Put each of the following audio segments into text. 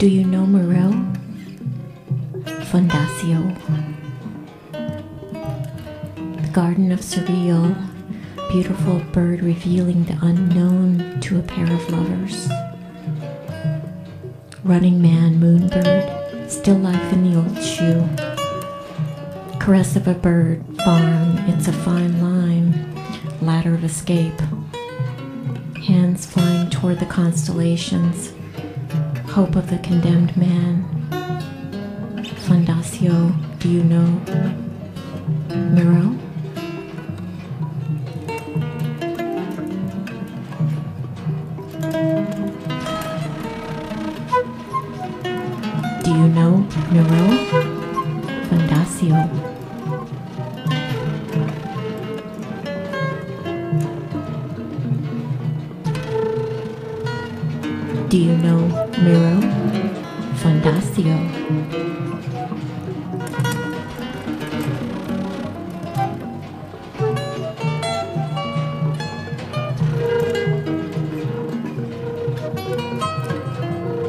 Do you know Miro? Fundacio. The Garden of Surreal, beautiful bird revealing the unknown to a pair of lovers. Running Man, Moonbird, still life in the old shoe. Caress of a bird, farm, it's a fine line, ladder of escape. Hands flying toward the constellations, hope of the condemned man. Fundacio, do you know Miro? Do you know Miro? Fundacio. Do you know Miro? Fundacio.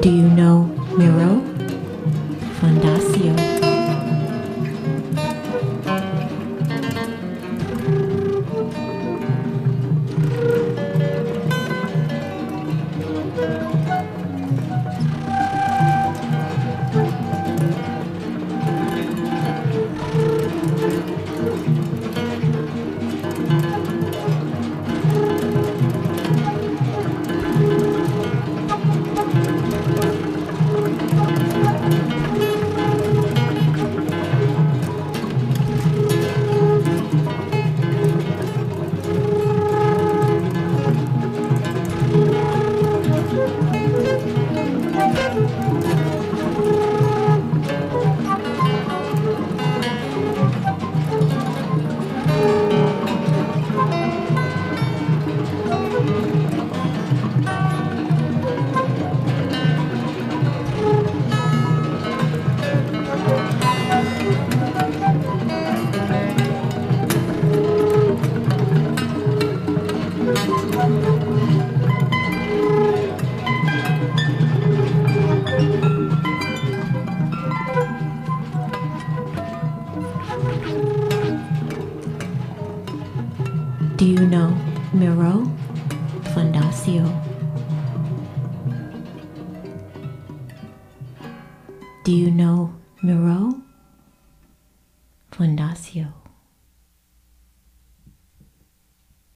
Do you know Miro? Fundacio. Do you know Miro? Fundacio. Do you know Miro? Fundacio.